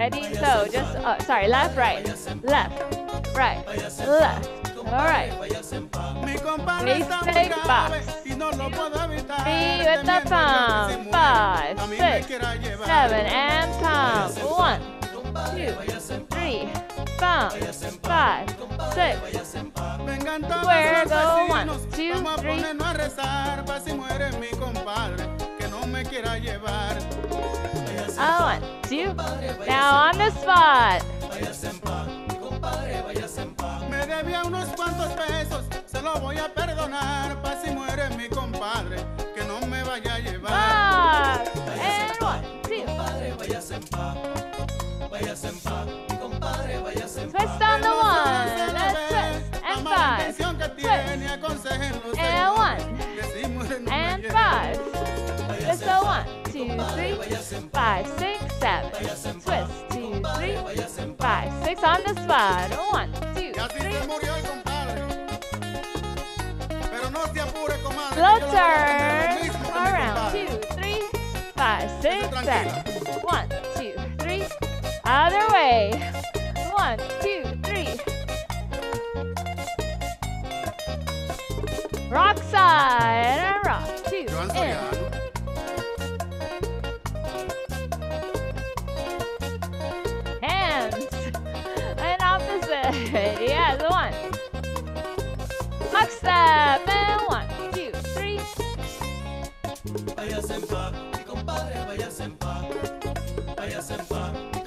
Ready? So just, uh, sorry, left, right, left, right, left. All right. Basic box. With the thumb. Five, six, seven, and thumb. One, two, three, thumb. Five, six. Square, go one, two, three. Oh, one, two. Now on the spot. Me debía unos cuantos pesos, se lo voy a perdonar, pa' si muere mi compadre, que no me vaya a llevar. Twist on the one, and twist, and five, twist, and one, and five. One, two, three, five, six, seven. Twist, two, three, five, six on the spot. One, two, three. se murió el compadre. Pero no se apure, comadre. Slow que yo le voy a atender turn. lo mismo que mi Around. Two, three, five, six, seven. One, two, three. Other way. One, two, three. Rock side and rock. Two. In. opposite. Yes, one. Hop step. And one, two, three.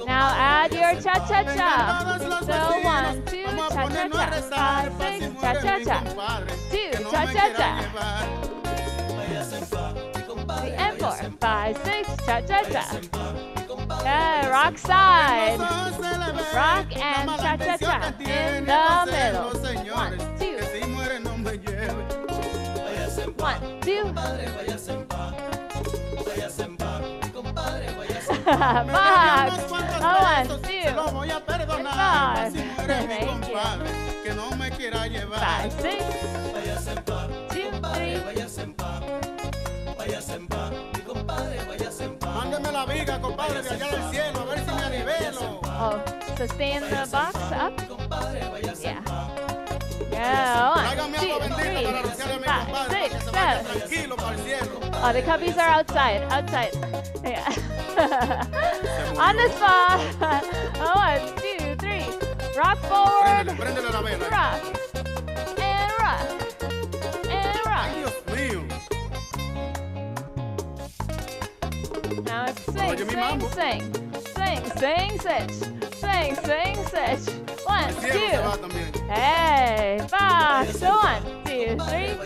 Now add your cha-cha-cha. So one, two, cha-cha-cha. Five, six, cha muere cha mi cha. compadre, Two, cha-cha-cha. and four, five, six, cha cha cha. Yeah, rock side. Rock and cha cha cha. In the middle. One, two. One, two. Five. Thank you. Five, six. Two, three. La viga, compadre, de allá del cielo, a ver si me anivelo. Oh, sustain the box up. Yeah. Yeah, one, Tráigame agua two, bendita three, para rociarle a mi five, compadre, para six, que se vaya seven. tranquilo para el cielo. Oh, the cubbies are outside. Outside. Yeah. On the spot. Oh, one, two, three. Rock forward. Préndele, préndele la vela. Rock. And rock. It's swing, Oye, mi swing, mambo. swing. Swing, swing, switch. Swing, swing, switch. One, El cielo se two. Hey, five. So one, two, three,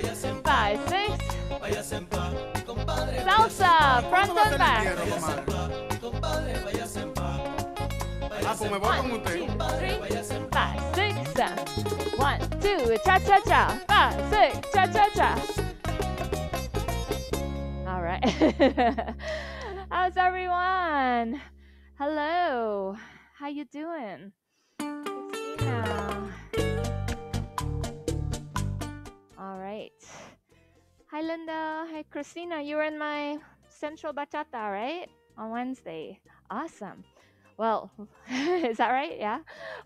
five, six. Salsa, front ¿Cuándo va a and back. entierro, comadre? Ah, pues me voy con One, two, three, five, six. One, two, cha cha cha. Five, six, cha cha cha. All right. How's everyone? Hello. How you doing? All right. Hi, Linda. Hi, Christina. You were in my Sensual Bachata, right? On Wednesday. Awesome. Well, is that right? Yeah.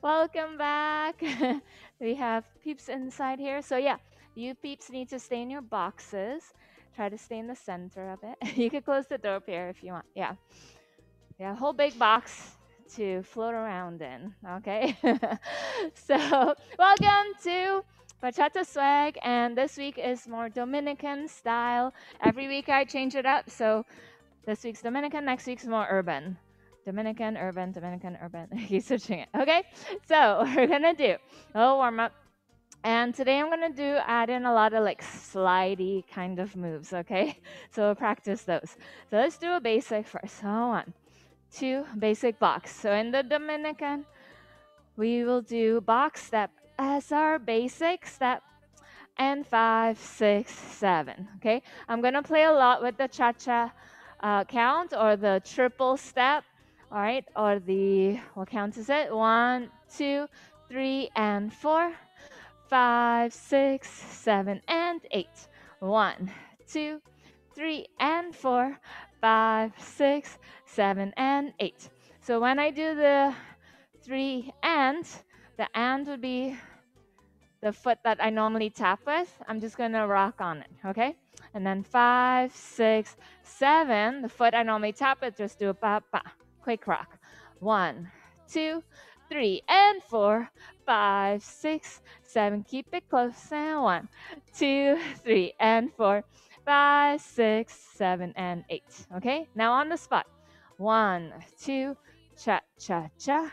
Welcome back. we have peeps inside here. So, yeah, you peeps need to stay in your boxes. Try to stay in the center of it. you could close the door here if you want. Yeah. Yeah, whole big box to float around in. Okay. so, welcome to Bachata Swag. And this week is more Dominican style. Every week I change it up. So, this week's Dominican, next week's more urban. Dominican, urban, Dominican, urban. Keep switching it. Okay. So, we're going to do a little warm up. And today I'm going to do add in a lot of like slidey kind of moves. Okay. So, practice those. So, let's do a basic first. So, one two basic box. So in the Dominican, we will do box step as our basic step and five, six, seven. Okay, I'm gonna play a lot with the cha cha uh, count or the triple step. All right, or the what count is it? One, two, three, and four, five, six, seven, and eight. One, two, three, and four, five, six, seven, and eight. So when I do the three and, the and would be the foot that I normally tap with. I'm just gonna rock on it, okay? And then five, six, seven, the foot I normally tap with, just do a ba ba, quick rock. One, two, three, and four, five, six, seven, keep it close, and one, two, three, and four, five, six, seven, and eight. Okay, now on the spot. One, two, cha cha cha.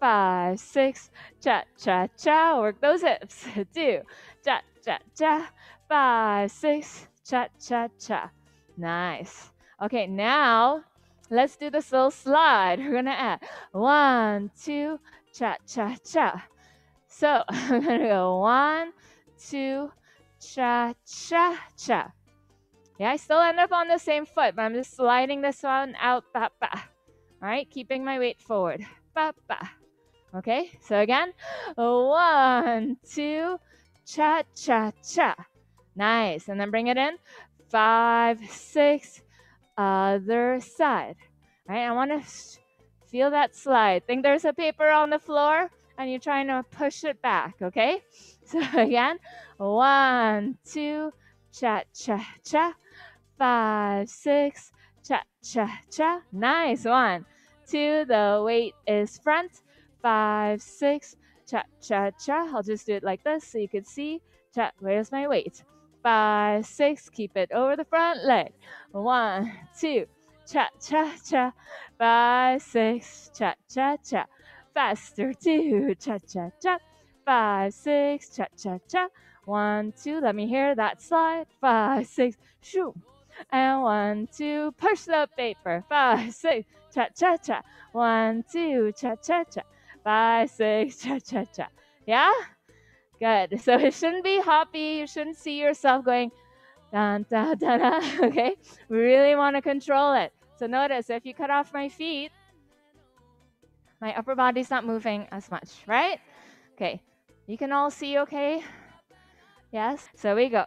Five, six, cha cha cha. Work those hips. Two, cha cha cha. Five, six, cha cha cha. Nice. Okay, now let's do this little slide. We're gonna add one, two, cha cha cha. So I'm gonna go one, two, cha cha cha. Yeah, I still end up on the same foot, but I'm just sliding this one out, ba, ba. All right, keeping my weight forward, ba, ba. Okay, so again, one, two, cha, cha, cha. Nice, and then bring it in, five, six, other side. All right, I want to feel that slide. Think there's a paper on the floor, and you're trying to push it back, okay? So again, one, two, cha, cha, cha five, six, cha, cha, cha. Nice. One, two, the weight is front. Five, six, cha, cha, cha. I'll just do it like this so you can see. Cha, where's my weight? Five, six, keep it over the front leg. One, two, cha, cha, cha. Five, six, cha, cha, cha. Faster, two, cha, cha, cha. Five, six, cha, cha, cha. One, two, let me hear that slide. Five, six, shoot and one, two, push the paper. Five, six, cha cha cha. One, two, cha cha cha. Five, six, cha cha cha. Yeah? Good. So it shouldn't be hoppy. You shouldn't see yourself going dun dun dun. dun. Okay? We really want to control it. So notice if you cut off my feet, my upper body's not moving as much, right? Okay. You can all see okay? Yes? So we go.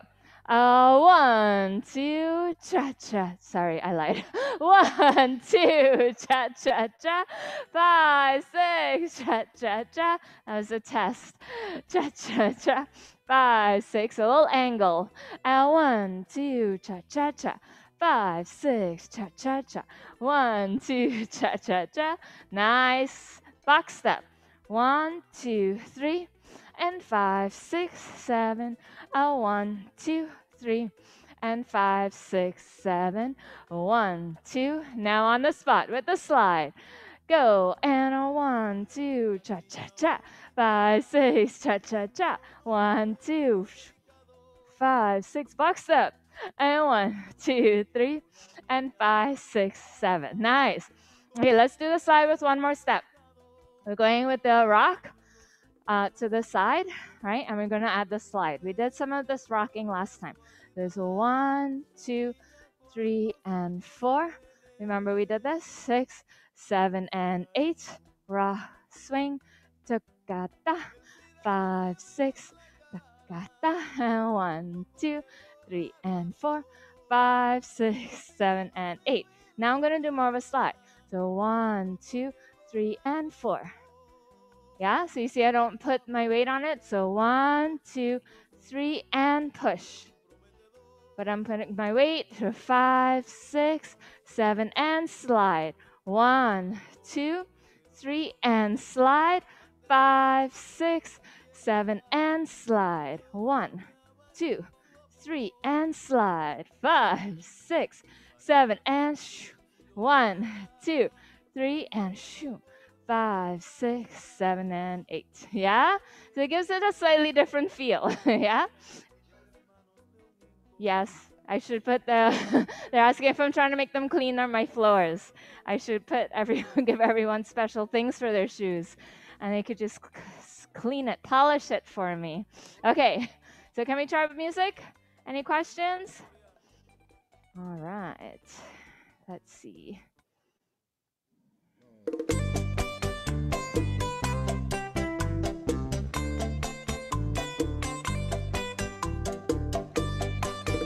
Uh, one, two, cha cha. Sorry, I lied. One, two, cha cha cha. Five, six, cha cha cha. That was a test. Cha cha cha. Five, six, a little angle. And one, two, cha cha cha. Five, six, cha cha cha. One, two, cha cha cha. Nice. Box step. One, two, three and five, six, seven, a one, two, three, and five, six, seven, one, two. Now on the spot with the slide. Go and a one, two, cha cha cha, five, six, cha cha cha, one, two, five, six, box up, and one, two, three, and five, six, seven. Nice. Okay, let's do the slide with one more step. We're going with the rock uh, to the side, right? And we're going to add the slide. We did some of this rocking last time. There's one, two, three, and four. Remember we did this? Six, seven, and eight. Rock, swing, takata. Five, six, takata. And one, two, three, and four. Five, six, seven, and eight. Now I'm to do more of a slide. So one, two, three, and four. Yeah, so you see I don't put my weight on it. So one, two, three, and push. But I'm putting my weight to five, six, seven, and slide. One, two, three, and slide. Five, six, seven, and slide. One, two, three, and slide. Five, six, seven, and shoo. One, two, three, and shoo five, six, seven, and eight. Yeah? So it gives it a slightly different feel. yeah? Yes, I should put the. they're asking if I'm trying to make them cleaner my floors. I should put everyone, give everyone special things for their shoes, and they could just clean it, polish it for me. Okay, so can we try with music? Any questions? All right, let's see.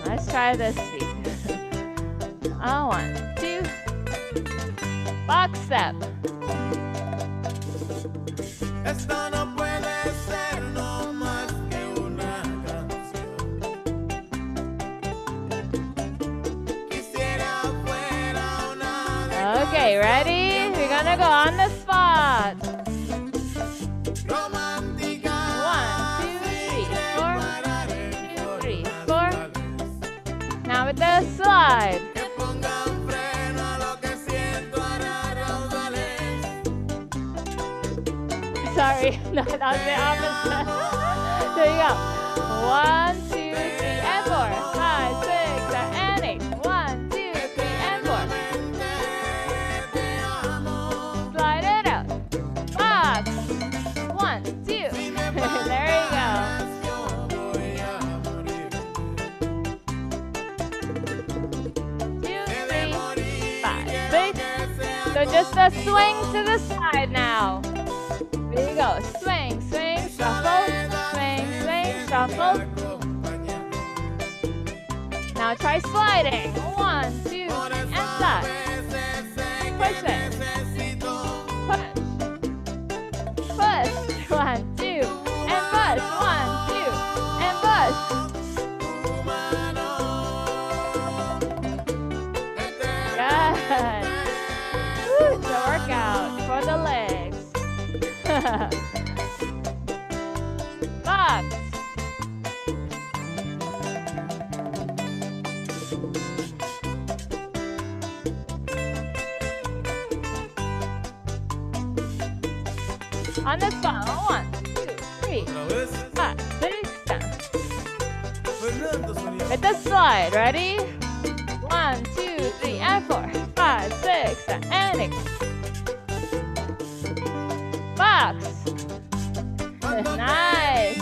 Let's try this feet. oh, one, two. Box step. Okay, ready? We're gonna go on the spot. One, two, three, four. Pararé three, four. Now with the slide. Sorry, no, that was the opposite. there you go. One, So swing to the side now. There you go. Swing, swing, shuffle. Swing, swing, shuffle. Now try sliding. With the slide, ready? One, two, three, and four, five, six, and eight. Box. Nice.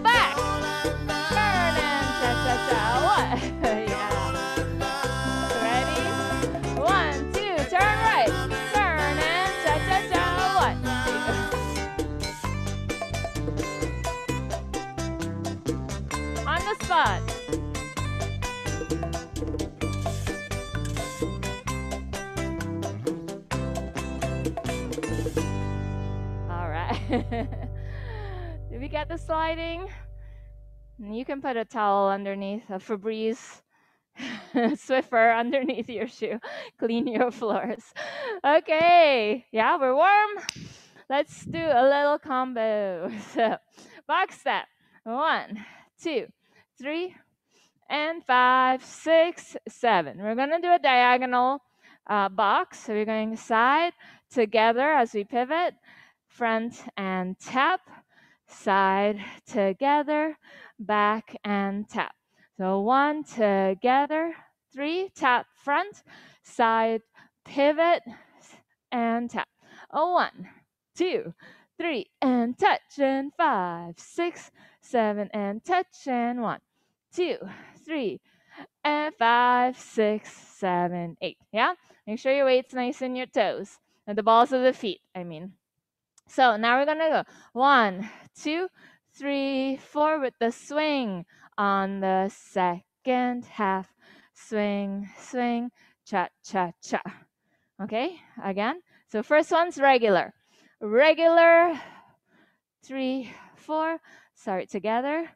Back. The sliding? And You can put a towel underneath a Febreze Swiffer underneath your shoe. Clean your floors. Okay. Yeah, we're warm. Let's do a little combo. So, box step. One, two, three, and five, six, seven. We're going to do a diagonal uh, box. So, we're going side together as we pivot, front and tap, side together, back and tap. So one together, three, tap front, side, pivot, and tap. A one, two, three, and touch, and five, six, seven, and touch, and one, two, three, and five, six, seven, eight. Yeah? Make sure your weight's nice in your toes, and the balls of the feet, I mean. So now we're gonna go one, two, three, four with the swing on the second half. Swing, swing, cha, cha, cha. Okay, again. So first one's regular. Regular, three, four. Start together.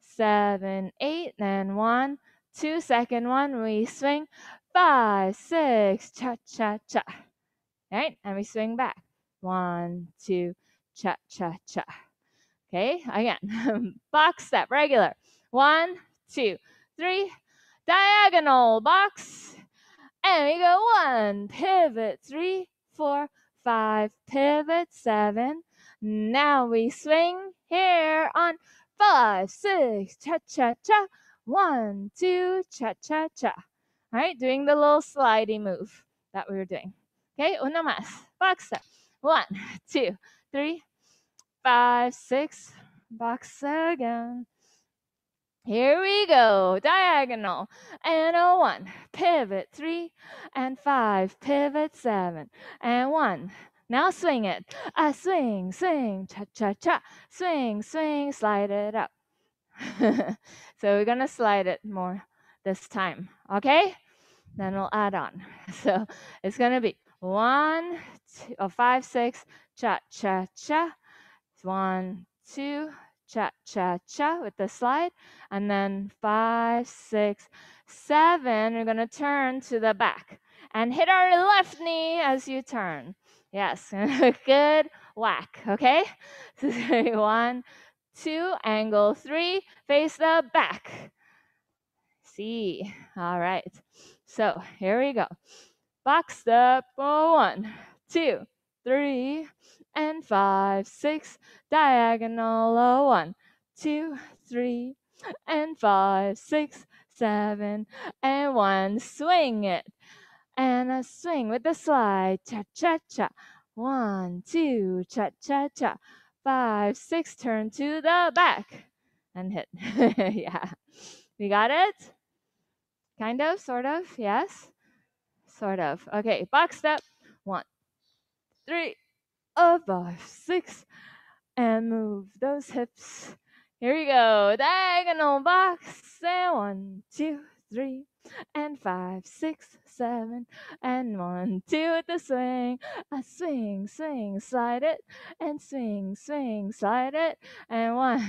Seven, eight, then one, two. Second one, we swing. Five, six, cha, cha, cha. Right, and we swing back. One, two, cha, cha, cha. Okay, again. box step, regular. One, two, three. Diagonal box. And we go one, pivot, three, four, five, pivot, seven. Now we swing here on five, six, cha, cha, cha. One, two, cha, cha, cha. All right, doing the little slidey move that we were doing. Okay, una más. Box step. One, two, three, five, six. Box again. Here we go, diagonal, and a one, pivot, three, and five, pivot, seven, and one. Now swing it, a swing, swing, cha, cha, cha, swing, swing, slide it up. so we're gonna slide it more this time, okay? Then we'll add on. So it's gonna be one, two, oh, five, six, cha, cha, cha. One, two, cha, cha, cha with the slide. And then five, six, seven. We're going to turn to the back and hit our left knee as you turn. Yes, good whack. Okay. One, two, angle three, face the back. See. All right. So here we go. Box step. One, two, three, and five, six, diagonal, one, two, three, and five, six, seven, and one, swing it, and a swing with the slide, cha, cha, cha, one, two, cha, cha, cha, five, six, turn to the back, and hit, yeah, we got it? Kind of, sort of, yes? Sort of. Okay, box step, one, three, a five, six, and move those hips. Here we go. Diagonal box. And one, two, three, and five, six, seven, and one, two with the swing. A swing, swing, slide it, and swing, swing, slide it, and one,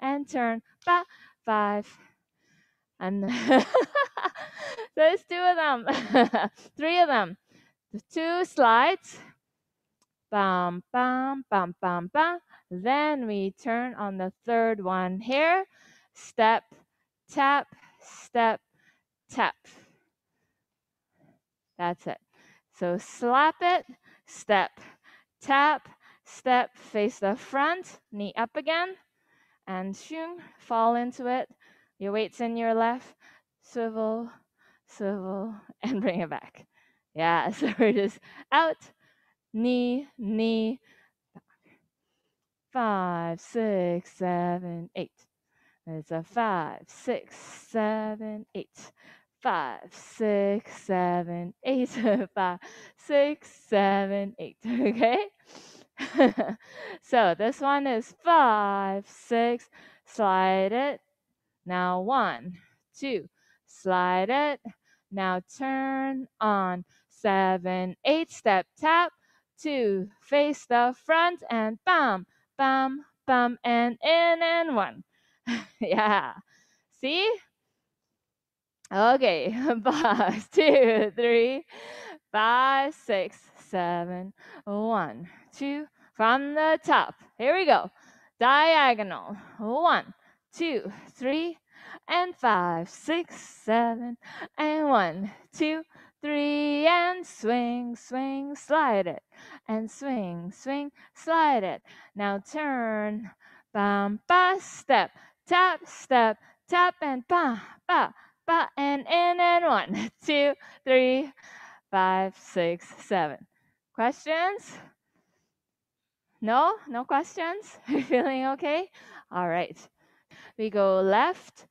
and turn. Ba, five, and there's two of them, three of them. Two slides bam, bam, bam, bam, bam. Then we turn on the third one here. Step, tap, step, tap. That's it. So slap it, step, tap, step, face the front, knee up again, and shung, fall into it. Your weight's in your left, swivel, swivel, and bring it back. Yeah, so we're just out, knee, knee, five, six, seven, eight. It's a five, six, seven, eight. Five, six, seven, eight. Five, six, seven, eight. Okay? so this one is five, six, slide it. Now one, two, slide it. Now turn on seven, eight, step tap, two, face the front and bam, bam, bam, and in and one. yeah. See? Okay, pause. Two, three, five, six, seven, one, two. From the top. Here we go. Diagonal. One, two, three, and five, six, seven, and one, two, three, and swing, swing, slide it, and swing, swing, slide it. Now turn, bam, ba, step, tap, step, tap, and ba, ba, ba, and in, and one, two, three, five, six, seven. Questions? No? No questions? Feeling okay? All right. We go left,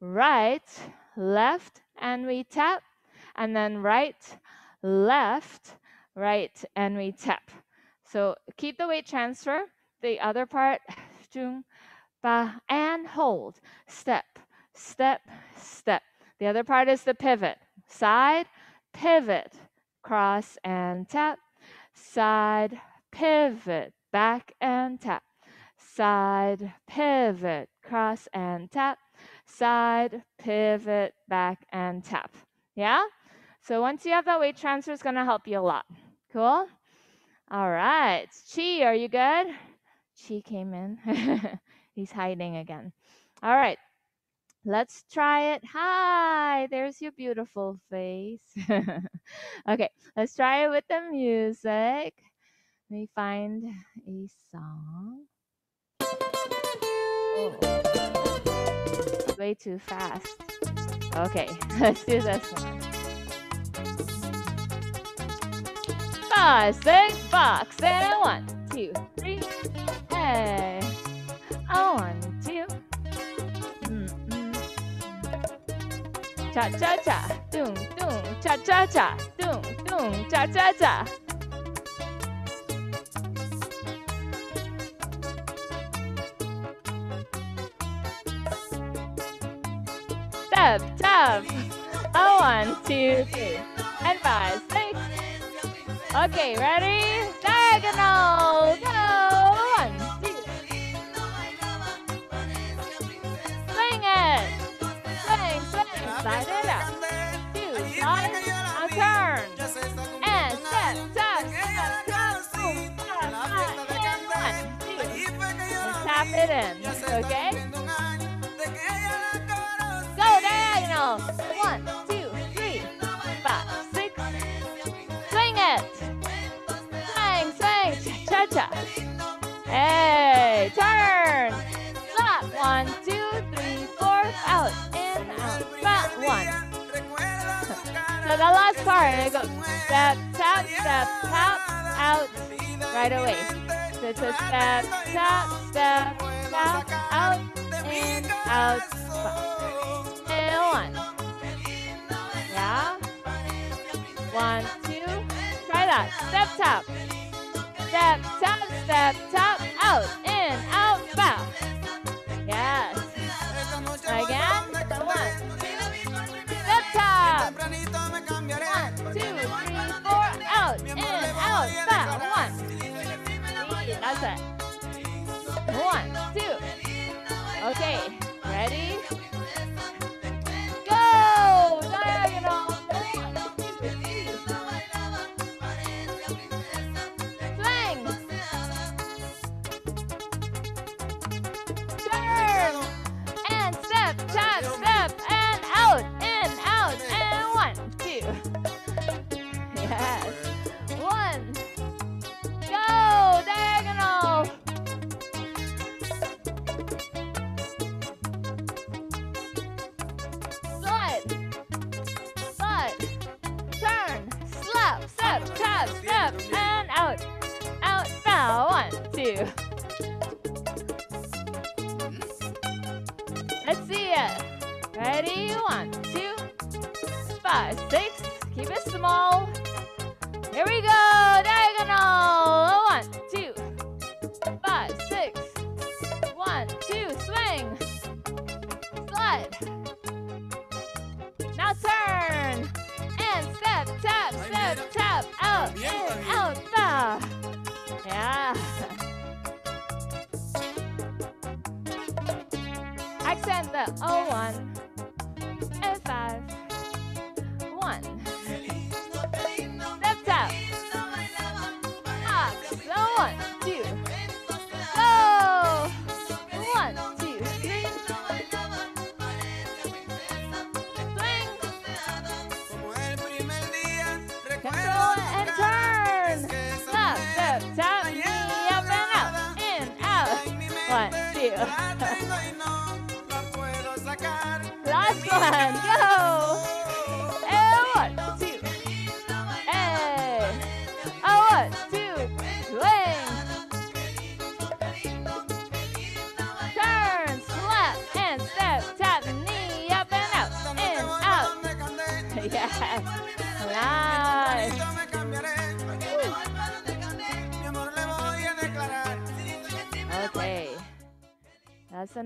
right, left, and we tap and then right, left, right, and we tap. So keep the weight transfer. The other part, ba, and hold. Step, step, step. The other part is the pivot. Side, pivot, cross and tap. Side, pivot, back and tap. Side, pivot, cross and tap. Side, pivot, back and tap. Yeah? So once you have that weight transfer, it's going to help you a lot. Cool? All right. Chi, are you good? Chi came in. He's hiding again. All right. Let's try it. Hi, there's your beautiful face. okay, let's try it with the music. Let me find a song. Oh. Way too fast. Okay, let's do this one. Five, six, box, and one, two, three. Hey, oh, one, two. Mm, mm. Cha cha cha, doom doom, cha cha cha, doom doom, cha cha cha. Tap. Oh, two, three, and five, six. Okay, ready? Diagonal. Go. One, two. Swing it. Swing, swing. Slide it out. Two, slide. Turn. And step, tap, tap. Tap. And tap it in. Okay? So the last part, it goes step, tap, step, tap, out, right away. So it's a step, tap, step, tap, out, in, out, back. And one. Yeah. One, two. Try that. Step, tap. Step, tap, step, tap, out, in, out, One, two. Okay, ready?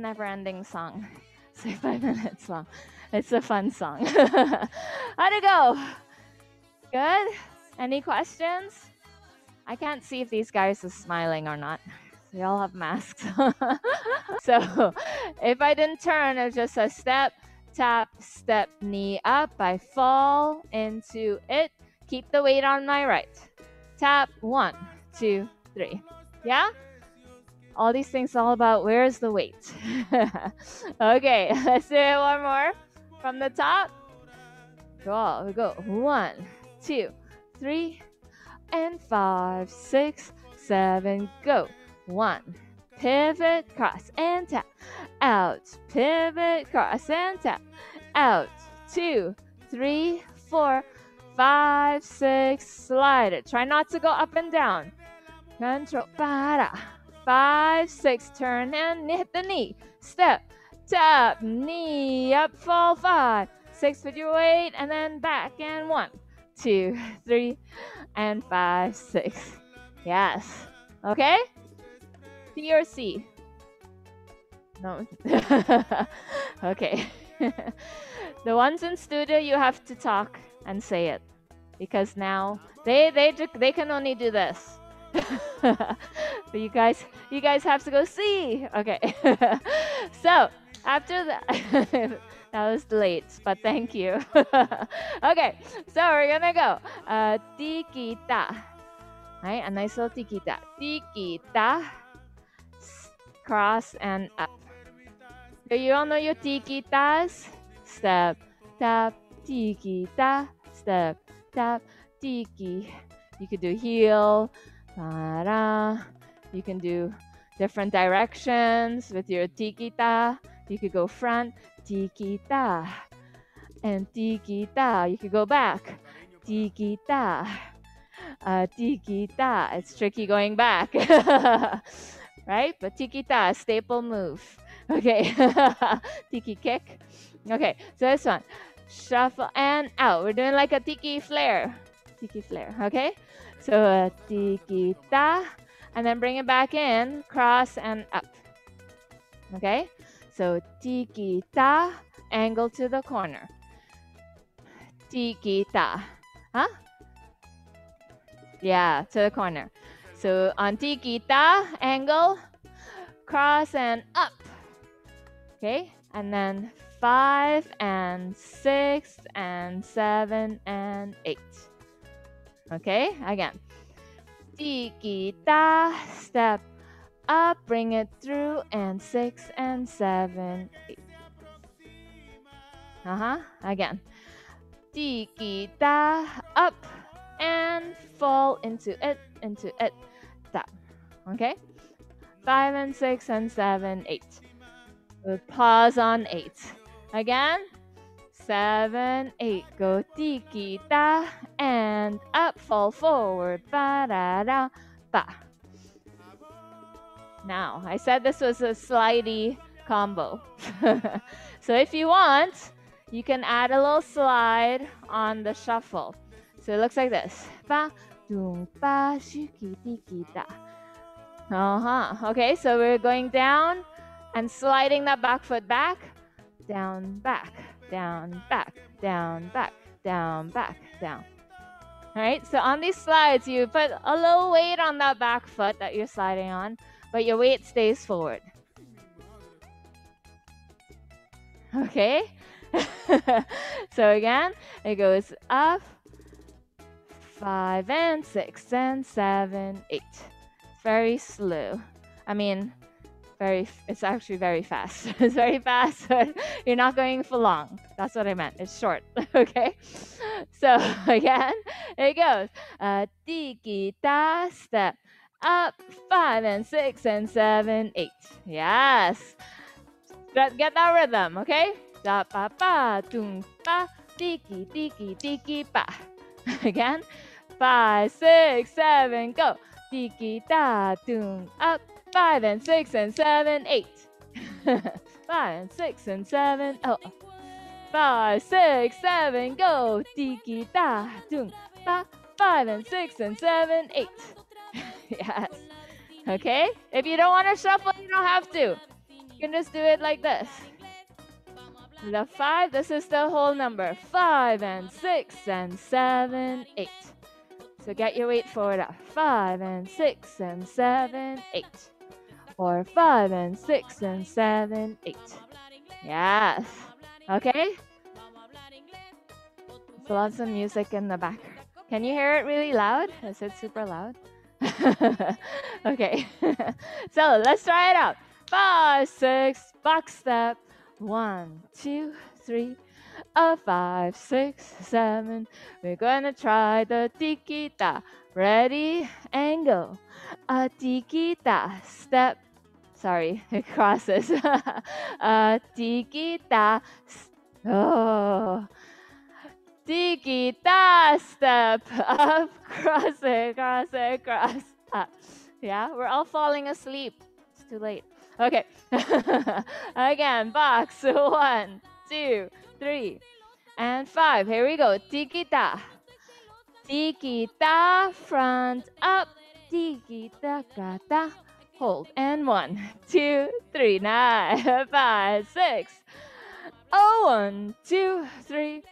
It's a never-ending song. Like five minutes long. It's a fun song. How'd it go? Good? Any questions? I can't see if these guys are smiling or not. They all have masks. so if I didn't turn, it's just a step, tap, step, knee up. I fall into it. Keep the weight on my right. Tap, one, two, three. Yeah? All these things all about where's the weight. okay, let's do it one more from the top. Go, we go. One, two, three, and five, six, seven, go. One, pivot, cross, and tap. Out, pivot, cross, and tap. Out, two, three, four, five, six, slide it. Try not to go up and down. Control, para. Five, six, turn and hit the knee. Step, tap, knee up, fall, five, six, put your weight, and then back, and one, two, three, and five, six. Yes. Okay? B or C? No. okay. the ones in studio, you have to talk and say it because now they they they can only do this. but you guys you guys have to go see. Okay. so after that that was late, but thank you. okay, so we're gonna go. Uh tiki ta. Right, a nice little tiki ta. Tiki ta cross and up. Do you all know your tiki tas? Step, tap, tiki ta, step, tap, tiki. You could do heel, You can do different directions with your tiki ta. You could go front, tiki ta, and tiki ta. You could go back, tiki ta, uh, tiki ta. It's tricky going back. right? But tiki ta, staple move. Okay, tiki kick. Okay, so this one, shuffle and out. We're doing like a tiki flare, tiki flare. Okay, so uh, tiki ta, and then bring it back in, cross and up. Okay, so tiki ta, angle to the corner. Tiki ta, huh? Yeah, to the corner. So on tiki ta, angle, cross and up. Okay, and then five and six and seven and eight. Okay, again. Tiki ta, step up, bring it through, and six and seven. Uh huh, again. Tiki ta, up and fall into it, into it, tap. Okay? Five and six and seven, eight. We'll pause on eight. Again. Seven, eight. Go tiki ta and up, fall forward. Ba da da ba. Now, I said this was a slidey combo. so if you want, you can add a little slide on the shuffle. So it looks like this. Ba, doom, ba, shuki, tiki, da. Uh-huh. Okay, so we're going down and sliding that back foot back. Down, back, down, back, down, back, down, back, down. All right, so on these slides, you put a little weight on that back foot that you're sliding on, but your weight stays forward. Okay? so again, it goes up, five and six and seven, eight. Very slow. I mean, very. It's actually very fast. it's very fast. You're not going for long. That's what I meant. It's short. okay. So again, it goes. Uh, tiki ta step up, five and six and seven, eight. Yes. Get, get that rhythm. Okay. Da pa pa tung pa tiki tiki tiki pa. Again. Five, six, seven, go. Tiki ta doom up. Five and six and seven, eight. Five and six and seven, oh. Five, six, seven, go. Tiki ta doom pa. Five and six and seven, eight. yes. Okay. If you don't want to shuffle, you don't have to. You can just do it like this. The five, this is the whole number. Five and six and seven, eight. So get your weight forward up. Five and six and seven, eight. Or five and six and seven, eight. Yes. Okay? So lots of music in the back. Can you hear it really loud? Is it super loud? okay. so let's try it out. Five, six, box step. One, two, three, a five, six, seven. We're gonna try the tiki ta. Ready go. A tiki ta step. Sorry, it crosses. Uh, a tiki ta. Oh. Tiki ta step up, cross it, cross it, cross up. Yeah, we're all falling asleep. It's too late. Okay. Again, box. One, two, three, and five. Here we go. Tiki ta. Tiki ta, front up. Tiki ta ka ta. Hold. And one, two, three, nine, five, six. Oh, one, two, three.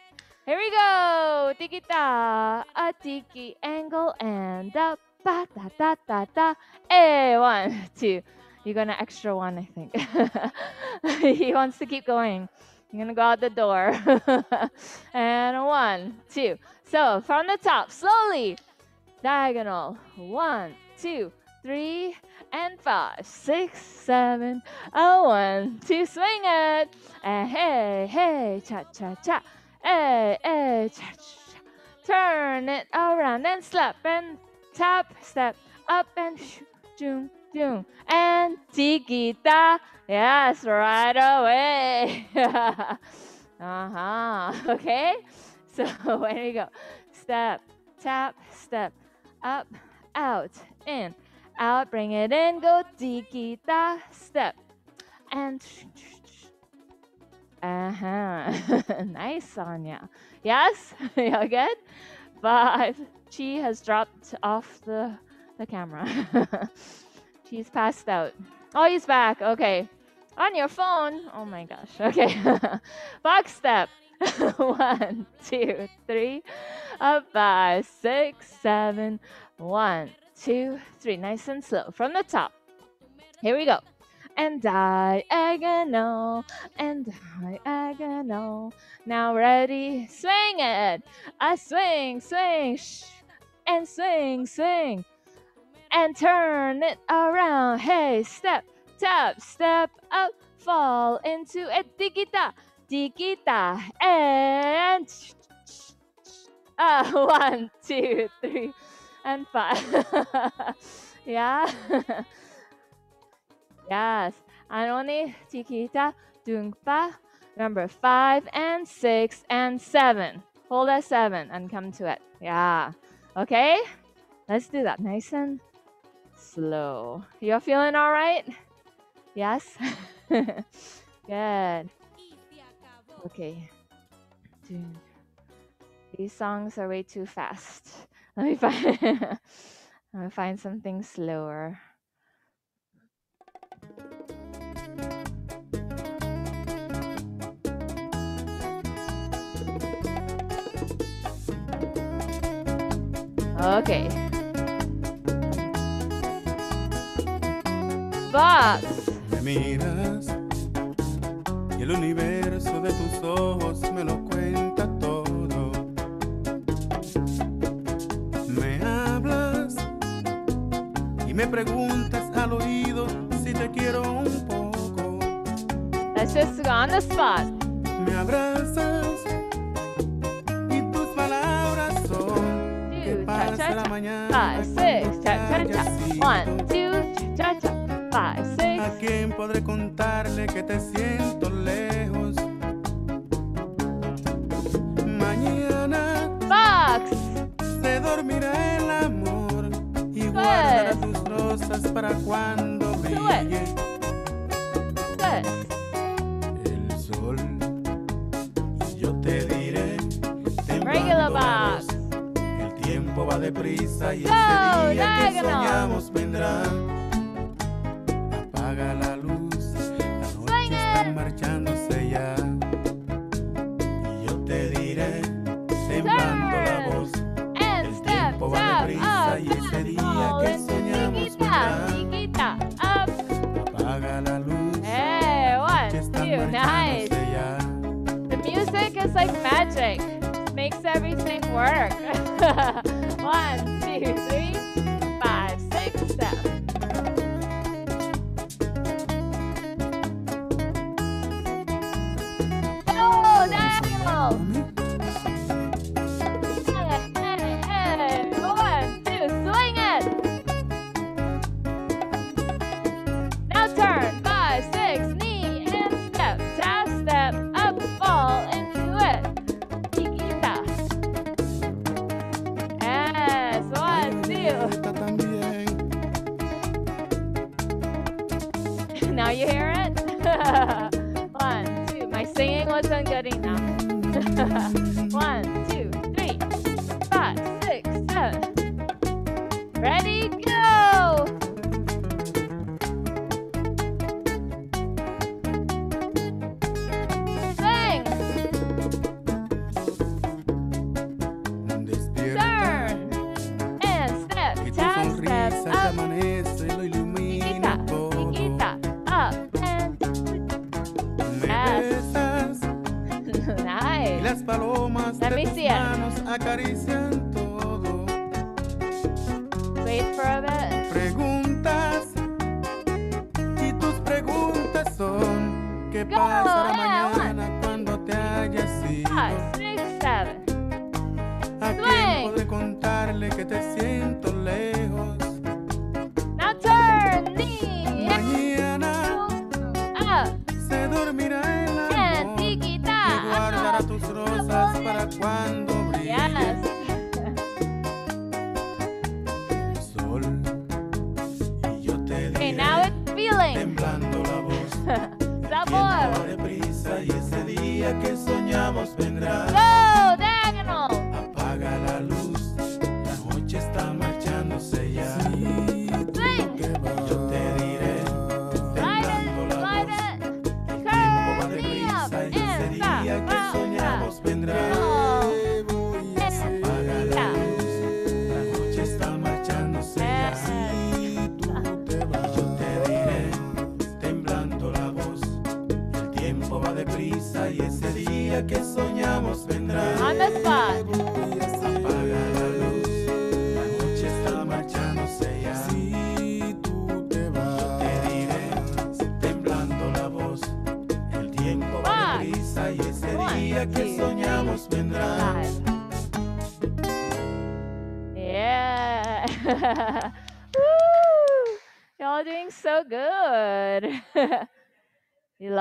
Here we go. Tiki ta. A tiki angle and up. Ba da da da da. Hey, one, two. You're gonna extra one, I think. he wants to keep going. You're gonna go out the door. and one, two. So from the top, slowly. Diagonal. One, two, three, and five, six, seven. Oh, one, two, swing it. And hey, hey, cha, cha, cha. Hey, hey, cha, cha. Turn it around and slap and tap, step up and shoom, doom, and tiki-ta. Yes, right away. uh-huh. Okay? So when we go, step, tap, step, up, out, in, out, bring it in, go tiki-ta, step, and uh-huh. nice, Sonia. Yes? you're good? Five. Chi has dropped off the, the camera. She's passed out. Oh, he's back. Okay. On your phone. Oh my gosh. Okay. Box step. One, two, three, a five, six, seven. One, two, three. Nice and slow. From the top. Here we go. And diagonal, and diagonal. Now ready, swing it. A swing, swing, shh, and swing, swing and turn it around. Hey, step, tap, step up, fall into a digita, digita, and uh, one, two, three, and five. yeah. yes. And only tikita, dungpa. Number five and six and seven. Hold at seven and come to it. Yeah. Okay. Let's do that. Nice and slow. You're feeling all right? Yes? Good. Okay. These songs are way too fast. Let me find let me find something slower. Okay. Me miras y el universo de tus ojos me lo cuenta me preguntas al oído si te quiero un poco. Let's just go on the spot. Me abrazas y tus palabras son que pasa la mañana. Five, six, cha, cha, cha. One, two, cha, cha. ¿A quién podré contarle que te siento rosas Daniel!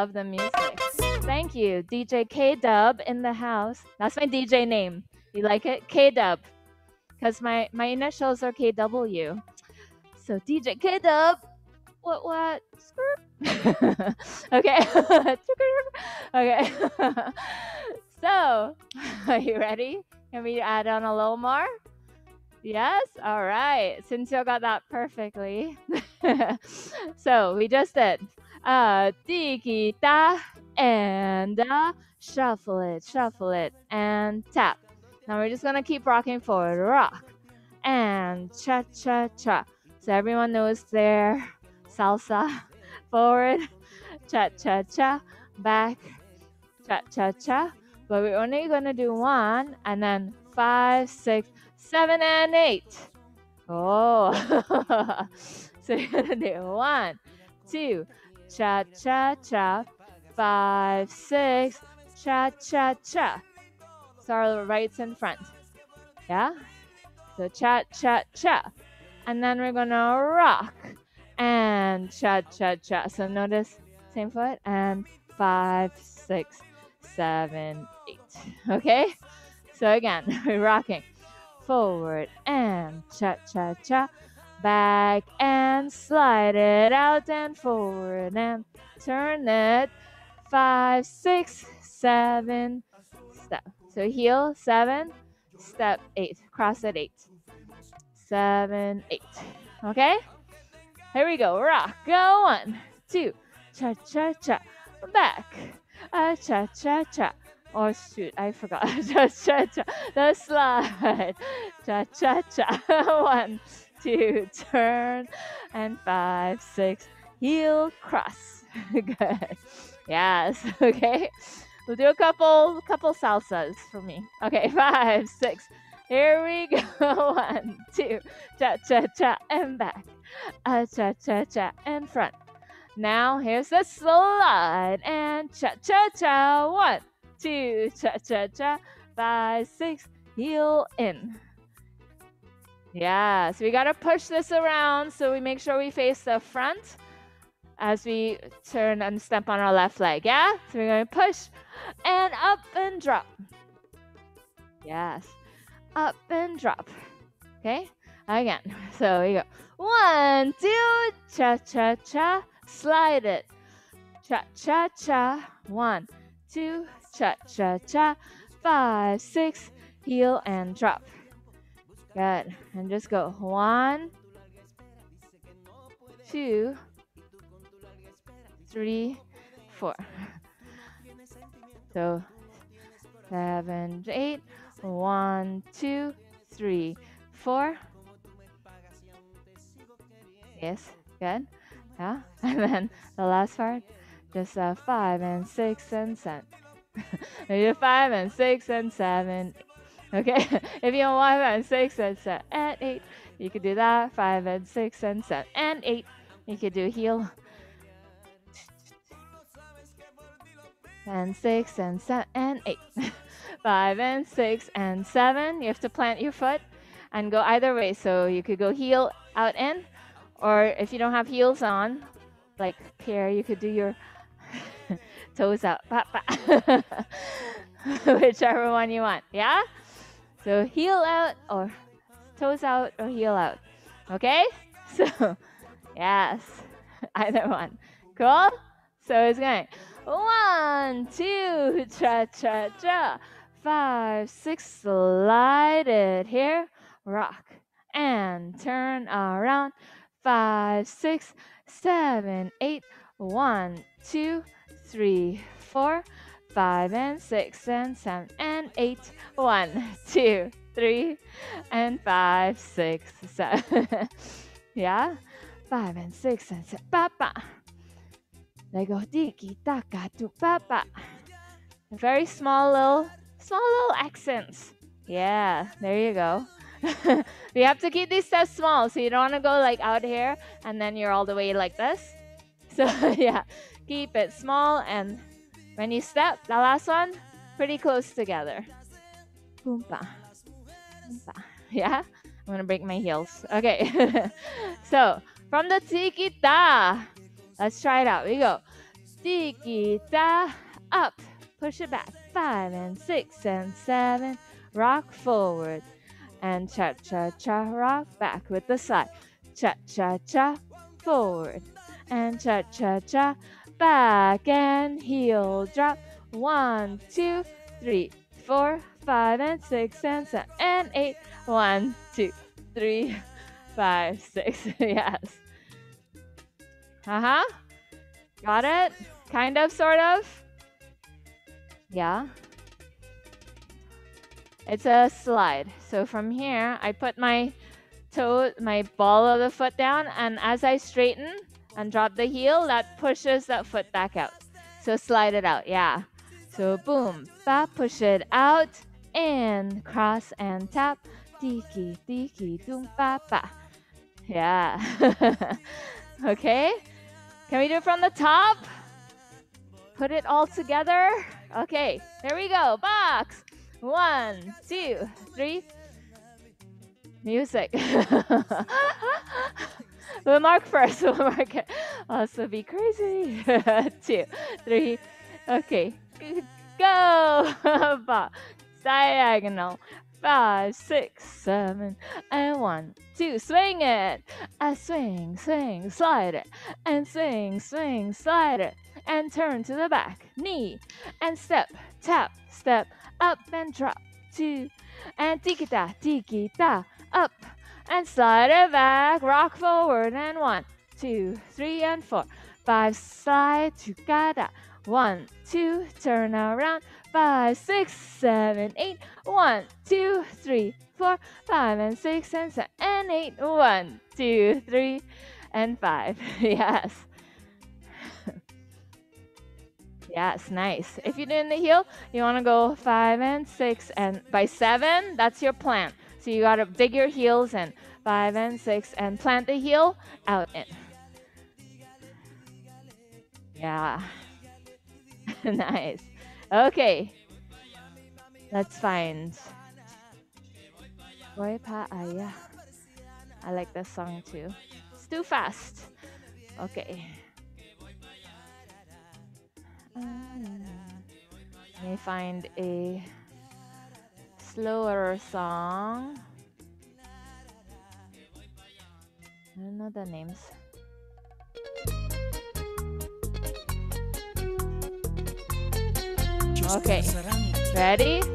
Love the music. Thank you, DJ K Dub in the house. That's my DJ name. You like it? K Dub. Because my, my initials are KW. So DJ K Dub. What, what? Okay. okay. so, are you ready? Can we add on a little more? Yes? All right. Since you got that perfectly. so, we just did uh, tiki ta and uh, shuffle it, shuffle it, and tap. Now we're just to keep rocking forward. Rock and cha cha cha. So, everyone knows their salsa. Forward, cha cha cha, back, cha cha cha. But we're only gonna do one and then five, six, seven, and eight. Oh, so you're gonna do one, two, cha cha cha, five, six, cha cha cha. So our right's in front. Yeah? So cha cha cha. And then we're gonna rock and cha cha cha. So notice same foot and five, six, seven, eight. Okay? So again, we're rocking forward and cha cha cha. Back and slide it out and forward and turn it. Five, six, seven, step. So heel, seven, step, eight. Cross at eight. Seven, eight. Okay? Here we go. Rock. Go one, two, cha cha cha. Back. Uh, cha cha cha. Oh shoot, I forgot. cha cha cha. The slide. Cha cha cha. one, two, turn, and five, six. Heel cross. Good. Yes. Okay. We'll do a couple couple salsas for me. Okay, five, six. Here we go. One, two, cha cha cha, and back. Uh, cha cha cha, and front. Now here's the slide and cha cha cha. One, two, cha cha cha, five, six. Heel in. Yeah, so we gotta push this around so we make sure we face the front as we turn and step on our left leg. Yeah, so we're gonna push and up and drop. Yes, up and drop. Okay, again. So we go one, two, cha cha cha, slide it, cha cha cha. One, two, cha cha cha. Five, six, heel and drop. Good. And just go one, two, three, four. So seven, eight. One, two, three, four. Yes, good. Yeah. And then the last part, just uh, five and six and seven. Five and six and seven, Okay, if you want five and six and seven and eight, you could do that. Five and six and seven and eight. You could do heel. And six and seven and eight. five and six and seven. You have to plant your foot and go either way. So you could go heel out in, or if you don't have heels on, like Pierre, you could do your toes out. Whichever one you want. Yeah? So heel out or toes out or heel out. Okay? So, yes, either one. Cool? So it's going one, two, cha cha cha. Five, six, slide it here. Rock and turn around. Five, six, seven, eight. One, two, three, four five and six and seven and eight. One, two, three, and five, six, seven. yeah? Five and six and seven. Papa. They go tiki taka papa. Very small little, small little accents. Yeah, there you go. we have to keep these steps small, so you don't want to go like out here and then you're all the way like this. So yeah, keep it small and when you step, the last one, pretty close together. Yeah? I'm gonna break my heels. Okay. so from the tiki ta, let's try it out. We go tiki ta up, push it back. Five and six and seven, rock forward. And cha cha cha, rock back with the side. Cha cha cha, forward. And cha cha cha, back and heel drop. One, two, three, four, five, and six, and seven, and eight. One, two, three, five, six. yes. Uh huh. Got it? Kind of, sort of? Yeah. It's a slide. So from here, I put my toe, my ball of the foot down, and as I straighten, and drop the heel, that pushes that foot back out. So slide it out, yeah. So boom, ba, push it out, and cross and tap, tiki, tiki, doom, ba, ba. Yeah. okay. Can we do it from the top? Put it all together. Okay, here we go. Box. One, two, three. Music. we'll mark first. We'll mark it. Also be crazy. Two, three. Okay. Go. Diagonal. Five, six, seven, and one, two. Swing it. A swing, swing, slide it. And swing, swing, slide it. And turn to the back. Knee. And step, tap, step, up and drop. Two. And tiki ta, tiki ta. Up and slide it back, rock forward, and one, two, three, and four, five, slide together, one, two, turn around, five, six, seven, eight, one, two, three, four, five, and six, and seven, and eight, one, two, three, and five. yes. Yes, nice. If you're doing the heel, you want to go five and six, and by seven, that's your plant. So you got to dig your heels in five and six, and plant the heel out in. Yeah. nice. Okay. Let's find. Pa. I like this song too. It's too fast. Okay. Let me find a slower song. I don't know the names. Okay, ready?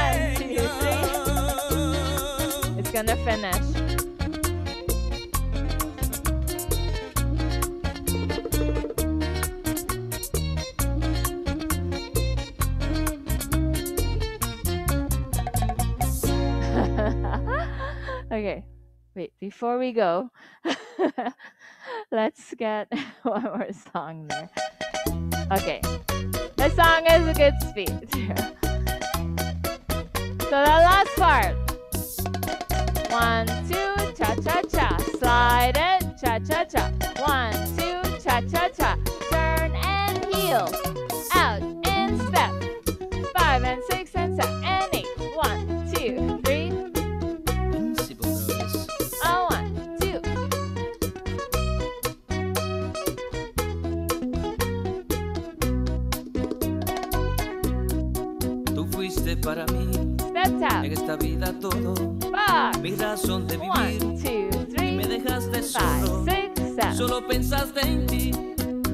go. Let's get one more song there. Okay. The song is a good speed. So the last part. One, two, cha cha cha. Slide it, cha cha cha. One, two, cha cha cha. Turn and heel. Out En esta vida todo. Mi razón de vivir. One, y me dejaste five, solo. Solo pensaste en ti.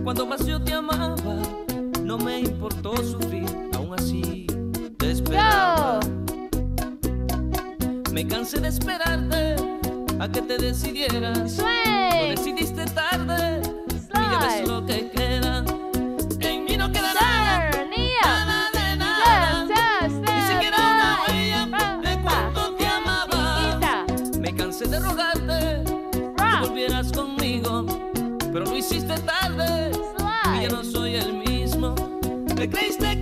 Cuando más yo te amaba, no me importó sufrir. Aún así, te esperaba. Me cansé de esperarte a que te decidieras. Swing. Lo decidiste tarde. Y ya ves lo que queda. pero lo hiciste tarde. Y ya no soy el mismo. Te creíste